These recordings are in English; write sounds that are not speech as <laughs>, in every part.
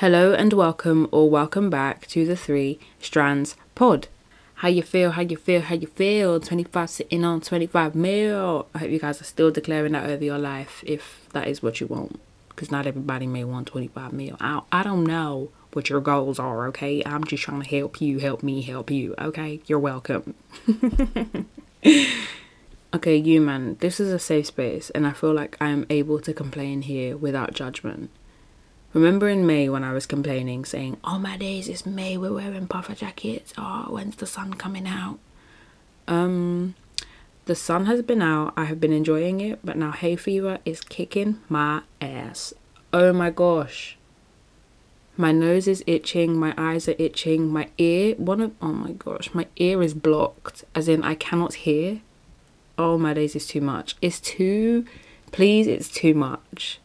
Hello and welcome or welcome back to the Three Strands Pod. How you feel, how you feel, how you feel. 25 sitting on 25 mil. I hope you guys are still declaring that over your life if that is what you want. Because not everybody may want 25 mil. I, I don't know what your goals are, okay? I'm just trying to help you, help me, help you, okay? You're welcome. <laughs> okay, you man, this is a safe space and I feel like I am able to complain here without judgment. Remember in May when I was complaining, saying, Oh my days, it's May, we're wearing puffer jackets. Oh, when's the sun coming out? Um, the sun has been out. I have been enjoying it, but now hay fever is kicking my ass. Oh my gosh. My nose is itching, my eyes are itching, my ear, one of, oh my gosh, my ear is blocked, as in I cannot hear. Oh my days, it's too much. It's too, please, it's too much.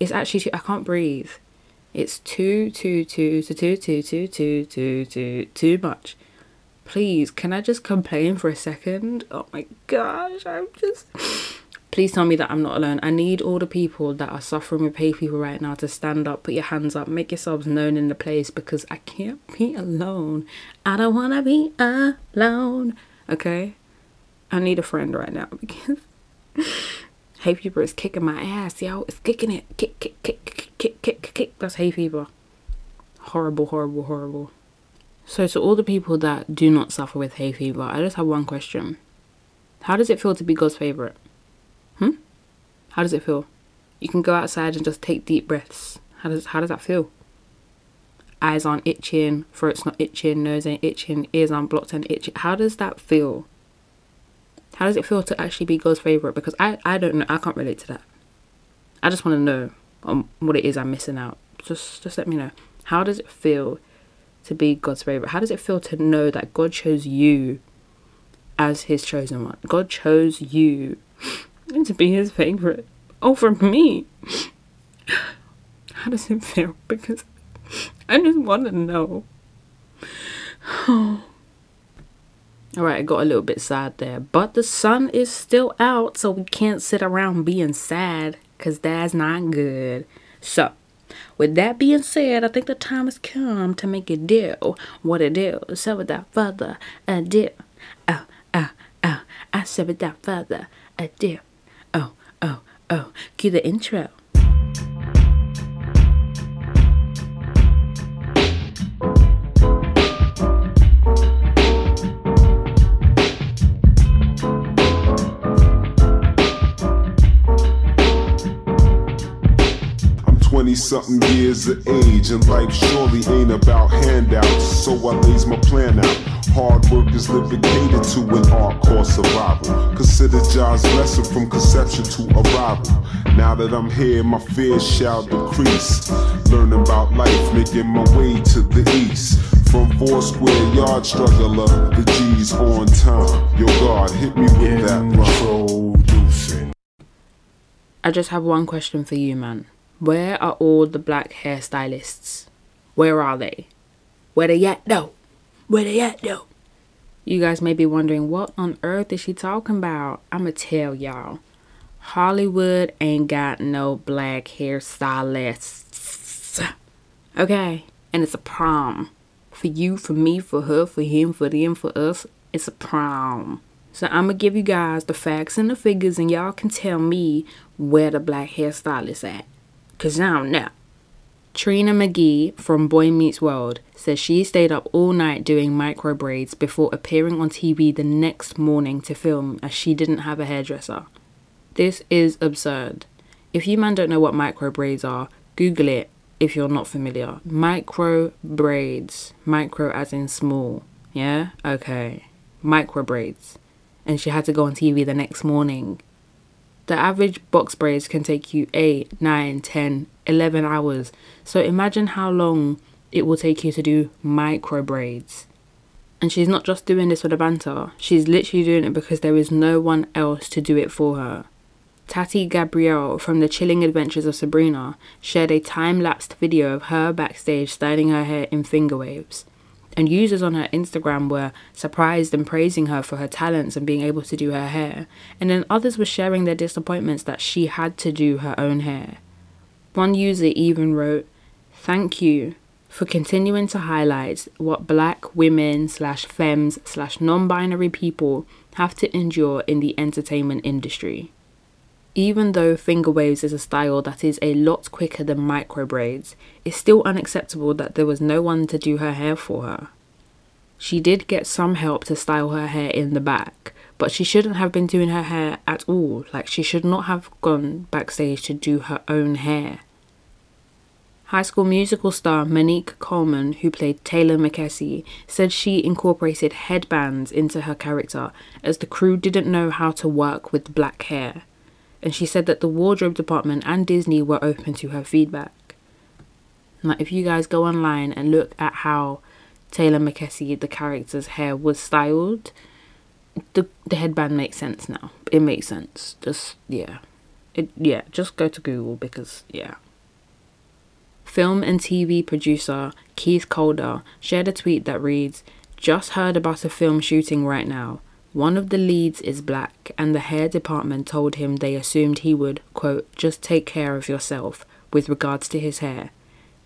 It's actually too, I can't breathe. It's too, too, too, too, too, too, too, too, too, too, too much. Please, can I just complain for a second? Oh my gosh, I'm just. Please tell me that I'm not alone. I need all the people that are suffering with hay fever right now to stand up, put your hands up, make yourselves known in the place because I can't be alone. I don't want to be alone. Okay? I need a friend right now because hay fever is kicking my ass, yo. It's kicking it. Kick, kick, kick, kick, kick, kick, kick. That's hay fever. Horrible, horrible, horrible. So, to all the people that do not suffer with hay fever, I just have one question. How does it feel to be God's favourite? Hmm? How does it feel? You can go outside and just take deep breaths. How does how does that feel? Eyes aren't itching, throat's not itching, nose ain't itching, ears aren't blocked and itching. How does that feel? How does it feel to actually be God's favorite? Because I, I don't know. I can't relate to that. I just want to know um, what it is I'm missing out. Just just let me know. How does it feel to be God's favorite? How does it feel to know that God chose you as His chosen one? God chose you <laughs> to be His favorite over me. <laughs> How does it feel? Because <laughs> I just want to know. <sighs> Oh. Alright, I got a little bit sad there. But the sun is still out, so we can't sit around being sad, because that's not good. So, with that being said, I think the time has come to make it do what it do. So, without further ado, oh, oh, oh, I said without further ado, oh, oh, oh, cue the intro. Something years of age, and life surely ain't about handouts. So I lays my plan out. Hard work is living catered to an art course survival. Consider John's lesson from conception to arrival. Now that I'm here, my fears shall decrease. Learning about life, making my way to the east. From four square yard struggler, the G's on time. Yo, God, hit me with that rhyme. I just have one question for you, man. Where are all the black hairstylists? Where are they? Where they at, though? Where they at, though? You guys may be wondering, what on earth is she talking about? I'ma tell y'all. Hollywood ain't got no black hairstylists. Okay? And it's a prom. For you, for me, for her, for him, for them, for us. It's a prom. So I'm gonna give you guys the facts and the figures, and y'all can tell me where the black hairstylist at. Cause now, don't. Trina McGee from Boy Meets World says she stayed up all night doing micro braids before appearing on TV the next morning to film as she didn't have a hairdresser. This is absurd. If you man don't know what micro braids are, Google it if you're not familiar. Micro braids. Micro as in small. Yeah? Okay. Micro braids. And she had to go on TV the next morning the average box braids can take you 8, 9, 10, 11 hours. So imagine how long it will take you to do micro braids. And she's not just doing this for the banter, she's literally doing it because there is no one else to do it for her. Tati Gabrielle from The Chilling Adventures of Sabrina shared a time lapsed video of her backstage styling her hair in finger waves and users on her Instagram were surprised and praising her for her talents and being able to do her hair, and then others were sharing their disappointments that she had to do her own hair. One user even wrote, Thank you for continuing to highlight what black women slash femmes slash non-binary people have to endure in the entertainment industry. Even though finger waves is a style that is a lot quicker than micro braids, it's still unacceptable that there was no one to do her hair for her. She did get some help to style her hair in the back, but she shouldn't have been doing her hair at all. Like, she should not have gone backstage to do her own hair. High School Musical star Monique Coleman, who played Taylor McKessie, said she incorporated headbands into her character as the crew didn't know how to work with black hair. And she said that the wardrobe department and Disney were open to her feedback. Now, if you guys go online and look at how Taylor McKessie, the character's hair was styled, the the headband makes sense now. It makes sense. Just yeah. It yeah, just go to Google because yeah. Film and TV producer Keith Calder shared a tweet that reads, Just heard about a film shooting right now. One of the leads is black, and the hair department told him they assumed he would, quote, just take care of yourself with regards to his hair.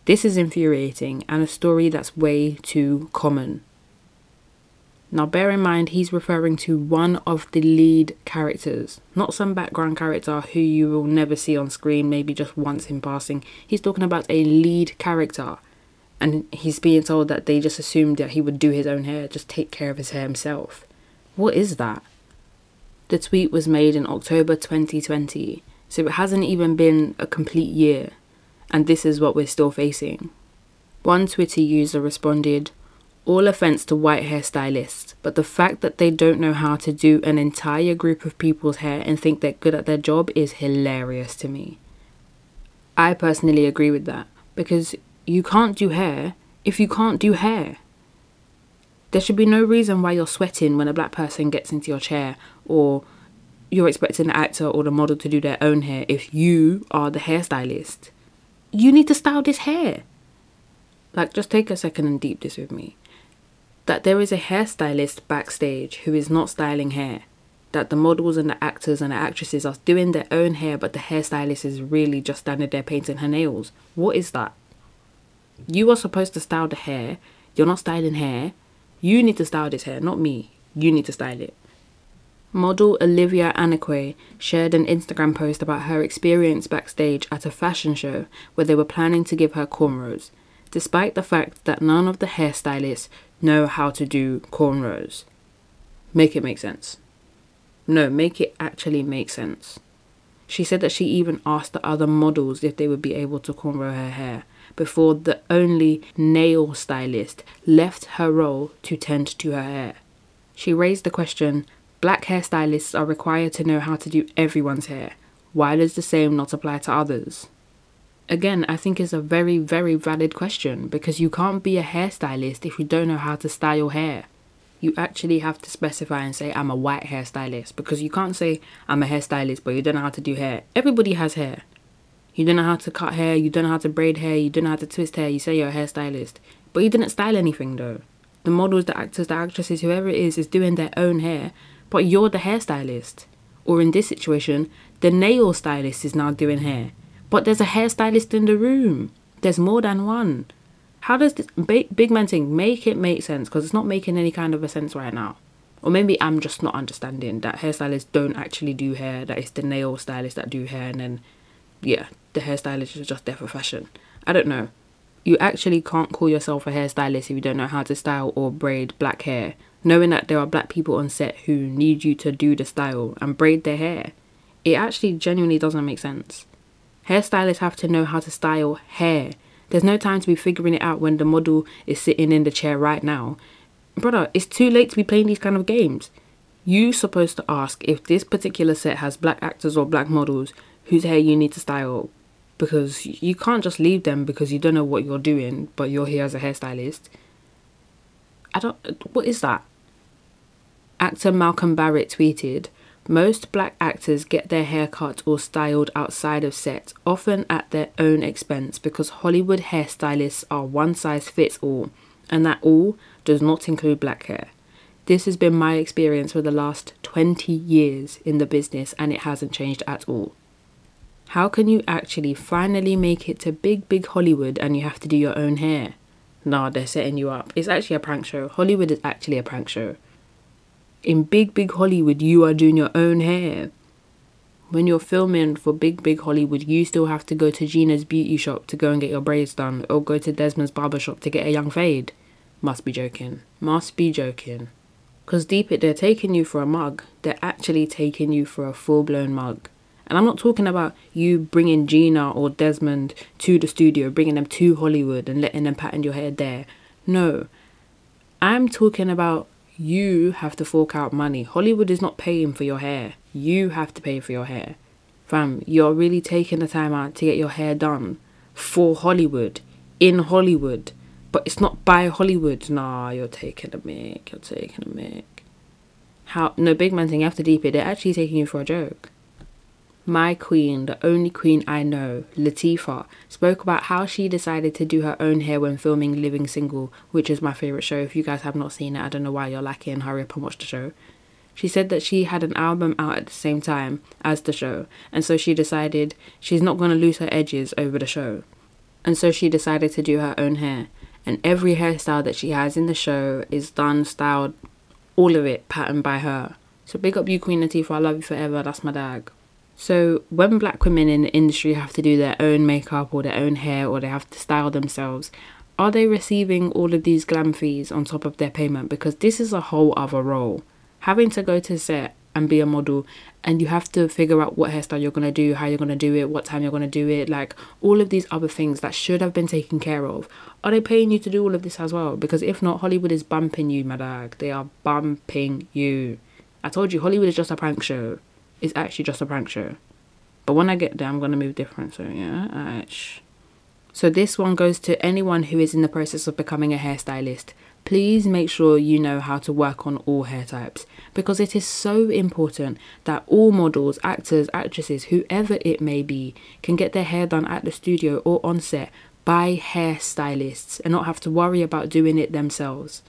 This is infuriating and a story that's way too common. Now, bear in mind, he's referring to one of the lead characters, not some background character who you will never see on screen, maybe just once in passing. He's talking about a lead character, and he's being told that they just assumed that he would do his own hair, just take care of his hair himself. What is that? The tweet was made in October 2020, so it hasn't even been a complete year, and this is what we're still facing. One Twitter user responded, all offense to white hairstylists, but the fact that they don't know how to do an entire group of people's hair and think they're good at their job is hilarious to me. I personally agree with that because you can't do hair if you can't do hair. There should be no reason why you're sweating when a black person gets into your chair or you're expecting the actor or the model to do their own hair if you are the hairstylist. You need to style this hair. Like, just take a second and deep this with me that there is a hairstylist backstage who is not styling hair. That the models and the actors and the actresses are doing their own hair, but the hairstylist is really just standing there painting her nails. What is that? You are supposed to style the hair. You're not styling hair. You need to style this hair, not me. You need to style it. Model Olivia Anakwe shared an Instagram post about her experience backstage at a fashion show where they were planning to give her cornrows, despite the fact that none of the hairstylists know how to do cornrows. Make it make sense. No, make it actually make sense. She said that she even asked the other models if they would be able to cornrow her hair before the only nail stylist left her role to tend to her hair. She raised the question black hairstylists are required to know how to do everyone's hair. Why does the same not apply to others? again, I think is a very, very valid question because you can't be a hairstylist if you don't know how to style hair. You actually have to specify and say, I'm a white hairstylist because you can't say, I'm a hairstylist, but you don't know how to do hair. Everybody has hair. You don't know how to cut hair, you don't know how to braid hair, you don't know how to twist hair, you say you're a hairstylist. But you didn't style anything though. The models, the actors, the actresses, whoever it is, is doing their own hair, but you're the hairstylist. Or in this situation, the nail stylist is now doing hair but there's a hairstylist in the room. There's more than one. How does this big man thing make it make sense? Because it's not making any kind of a sense right now. Or maybe I'm just not understanding that hairstylists don't actually do hair, that it's the nail stylists that do hair, and then, yeah, the hairstylist is just there for fashion. I don't know. You actually can't call yourself a hairstylist if you don't know how to style or braid black hair, knowing that there are black people on set who need you to do the style and braid their hair. It actually genuinely doesn't make sense. Hairstylists have to know how to style hair. There's no time to be figuring it out when the model is sitting in the chair right now. Brother, it's too late to be playing these kind of games. You're supposed to ask if this particular set has black actors or black models whose hair you need to style because you can't just leave them because you don't know what you're doing, but you're here as a hairstylist. I don't. What is that? Actor Malcolm Barrett tweeted, most black actors get their hair cut or styled outside of set, often at their own expense because Hollywood hairstylists are one size fits all, and that all does not include black hair. This has been my experience for the last 20 years in the business and it hasn't changed at all. How can you actually finally make it to big, big Hollywood and you have to do your own hair? Nah, they're setting you up. It's actually a prank show. Hollywood is actually a prank show. In big, big Hollywood, you are doing your own hair. When you're filming for big, big Hollywood, you still have to go to Gina's beauty shop to go and get your braids done, or go to Desmond's barber shop to get a young fade. Must be joking. Must be joking. Because deep it, they're taking you for a mug. They're actually taking you for a full blown mug. And I'm not talking about you bringing Gina or Desmond to the studio, bringing them to Hollywood and letting them pattern your hair there. No. I'm talking about you have to fork out money. Hollywood is not paying for your hair. You have to pay for your hair. Fam, you're really taking the time out to get your hair done for Hollywood, in Hollywood. But it's not by Hollywood. Nah, you're taking a mic. You're taking a mic. How? No, big man thing, you have to deep it. They're actually taking you for a joke. My queen, the only queen I know, Latifah, spoke about how she decided to do her own hair when filming Living Single, which is my favourite show. If you guys have not seen it, I don't know why you're lacking. Hurry up and watch the show. She said that she had an album out at the same time as the show, and so she decided she's not going to lose her edges over the show. And so she decided to do her own hair. And every hairstyle that she has in the show is done, styled, all of it patterned by her. So big up you, Queen Latifah. I love you forever. That's my dag. So, when black women in the industry have to do their own makeup or their own hair or they have to style themselves, are they receiving all of these glam fees on top of their payment? Because this is a whole other role. Having to go to set and be a model and you have to figure out what hairstyle you're going to do, how you're going to do it, what time you're going to do it, like all of these other things that should have been taken care of. Are they paying you to do all of this as well? Because if not, Hollywood is bumping you, my dog. They are bumping you. I told you, Hollywood is just a prank show is actually just a prank show. But when I get there, I'm going to move different. So, yeah. Alright. So, this one goes to anyone who is in the process of becoming a hairstylist. Please make sure you know how to work on all hair types because it is so important that all models, actors, actresses, whoever it may be, can get their hair done at the studio or on set by hairstylists and not have to worry about doing it themselves.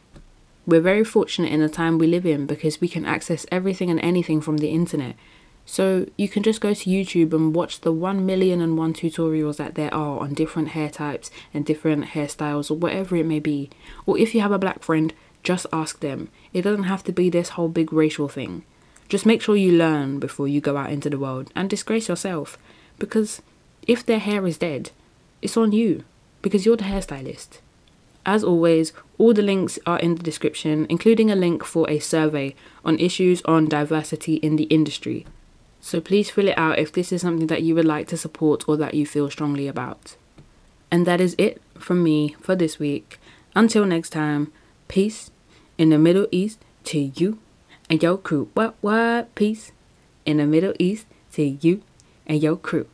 We're very fortunate in the time we live in because we can access everything and anything from the internet. So you can just go to YouTube and watch the 1 million and one tutorials that there are on different hair types and different hairstyles or whatever it may be. Or if you have a black friend, just ask them. It doesn't have to be this whole big racial thing. Just make sure you learn before you go out into the world and disgrace yourself. Because if their hair is dead, it's on you. Because you're the hairstylist. As always, all the links are in the description, including a link for a survey on issues on diversity in the industry. So please fill it out if this is something that you would like to support or that you feel strongly about. And that is it from me for this week. Until next time, peace in the Middle East to you and your crew. What, what? Peace in the Middle East to you and your crew.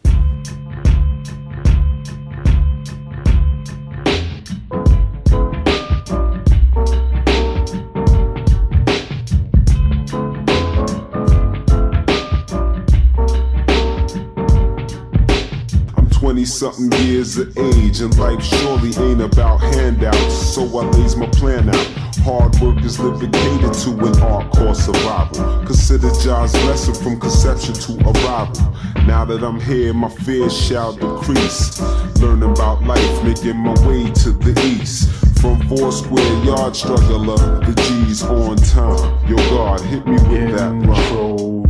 Something years of age, and life surely ain't about handouts. So I lays my plan out. Hard work is catered to an hardcore survival. Consider Jah's lesson from conception to arrival. Now that I'm here, my fears shall decrease. Learning about life, making my way to the east. From four square yard struggler, the G's on time. Yo, God, hit me with that, bro.